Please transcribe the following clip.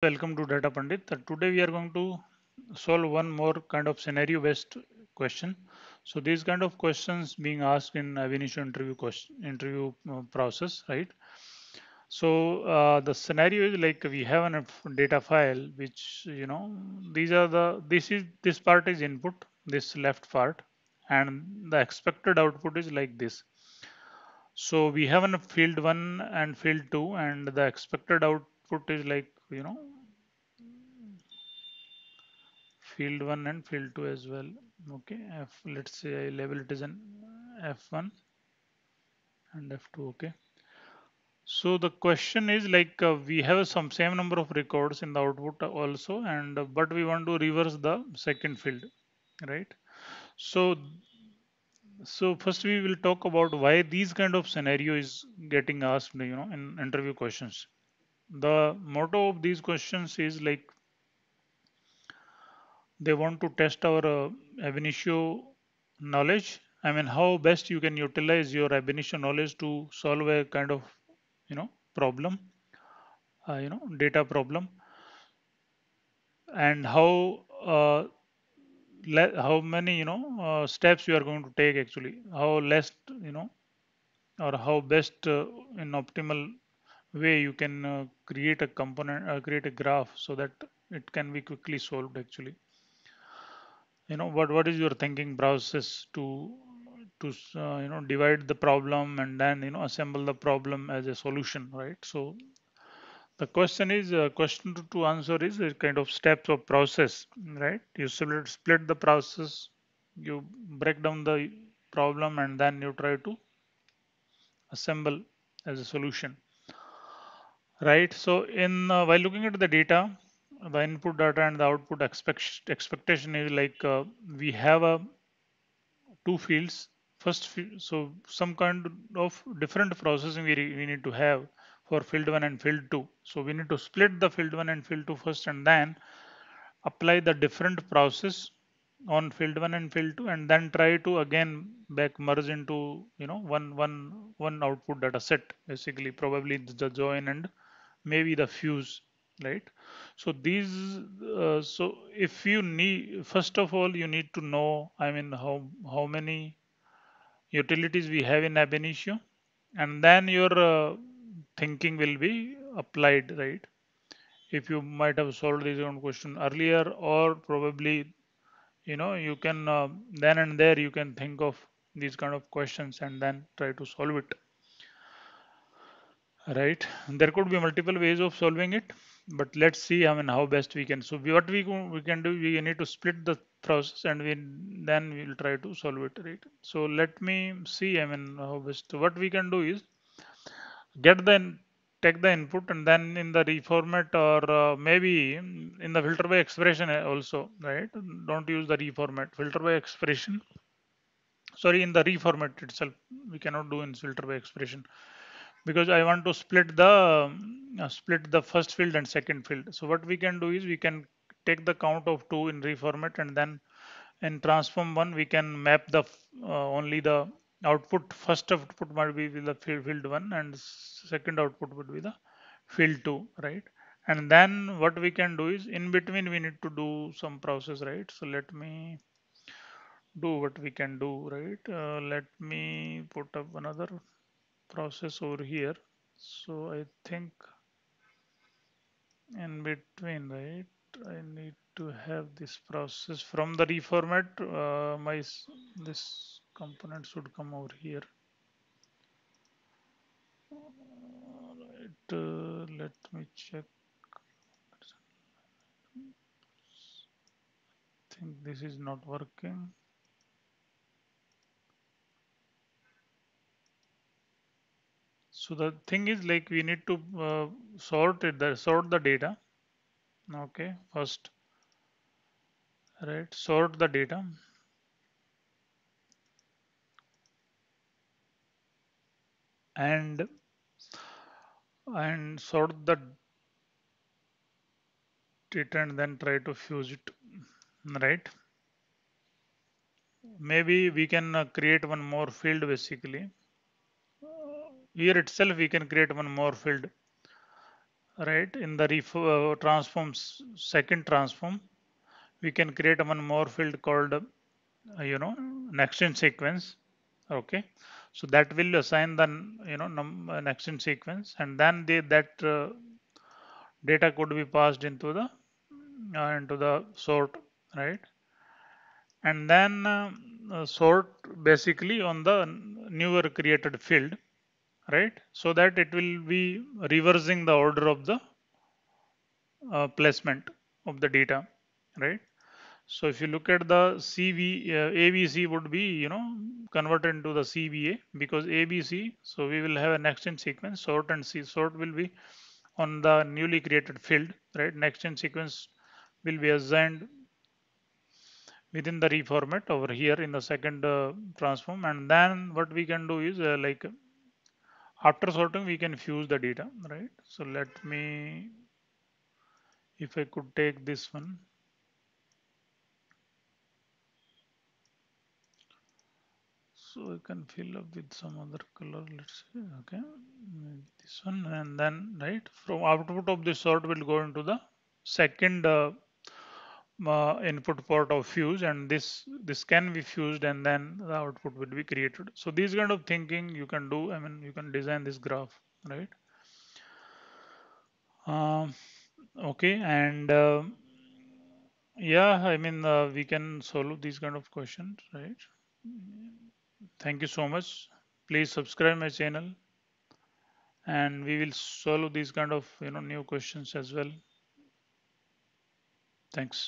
Welcome to Data Pundit. Uh, Today we are going to solve one more kind of scenario based question. So these kind of questions being asked in ab interview question interview uh, process, right? So uh, the scenario is like we have a data file which you know these are the this is this part is input this left part and the expected output is like this. So we have a field one and field two and the expected output is like you know field 1 and field 2 as well. Okay f let's say i label it as an f1 and f2 okay. So the question is like uh, we have some same number of records in the output also and uh, but we want to reverse the second field right? So so first we will talk about why these kind of scenario is getting asked you know in interview questions the motto of these questions is like they want to test our uh, ab initio knowledge. I mean how best you can utilize your ab initio knowledge to solve a kind of you know problem uh, you know data problem. And how uh, how many you know uh, steps you are going to take actually. How less you know or how best uh, in optimal way you can uh, create a component uh, create a graph so that it can be quickly solved actually. You know what what is your thinking process to to uh, you know divide the problem and then you know assemble the problem as a solution right? So the question is uh, question to, to answer is a kind of steps of process right? You split, split the process you break down the problem and then you try to assemble as a solution right? So in uh, while looking at the data the input data and the output expect, expectation is like uh, we have a two fields. First so some kind of different processing we, we need to have for field 1 and field 2 so we need to split the field 1 and field 2 first and then apply the different process on field 1 and field 2 and then try to again back merge into you know one one one output data set. Basically probably the join and maybe the fuse right? So these uh, so if you need first of all you need to know i mean how how many utilities we have in ab initio and then your uh, thinking will be applied right? If you might have solved this own question earlier or probably you know you can uh, then and there you can think of these kind of questions and then try to solve it right. There could be multiple ways of solving it but let's see i mean how best we can so we, what we, we can do we need to split the process and we then we'll try to solve it right? So let me see i mean how best what we can do is get the take the input and then in the reformat or uh, maybe in the filter by expression also right? Don't use the reformat filter by expression. Sorry in the reformat itself we cannot do in filter by expression because I want to split the uh, split the first field and second field. So what we can do is we can take the count of two in reformat and then in transform one we can map the uh, only the output first output might be the field, field one and second output would be the field two, right? And then what we can do is in between we need to do some process, right? So let me do what we can do, right? Uh, let me put up another process over here. So I think in between, right? I need to have this process from the reformat. Uh, my this component should come over here. Right. Uh, let me check. think this is not working. So the thing is like we need to uh, sort it, the sort the data. Okay, first, right? Sort the data and and sort the data and then try to fuse it, right? Maybe we can uh, create one more field basically. Here itself we can create one more field, right? In the uh, transforms second transform we can create one more field called uh, you know next in sequence okay? So that will assign the you know num- uh, next in sequence and then the, that uh, data could be passed into the uh, into the sort right? And then uh, sort basically on the newer created field right? So that it will be reversing the order of the uh, placement of the data right? So if you look at the cv uh, abc would be you know converted into the CBA because abc so we will have a next in sequence sort and c sort will be on the newly created field right? Next in sequence will be assigned within the reformat over here in the second uh, transform. And then what we can do is uh, like after sorting we can fuse the data right? So let me if I could take this one. So I can fill up with some other color let's say okay. Maybe this one and then right from output of this sort will go into the second uh, uh, input port of fuse and this this can be fused and then the output will be created. So these kind of thinking you can do i mean you can design this graph right? Um, okay and uh, yeah i mean uh, we can solve these kind of questions right? Thank you so much. Please subscribe my channel and we will solve these kind of you know new questions as well. Thanks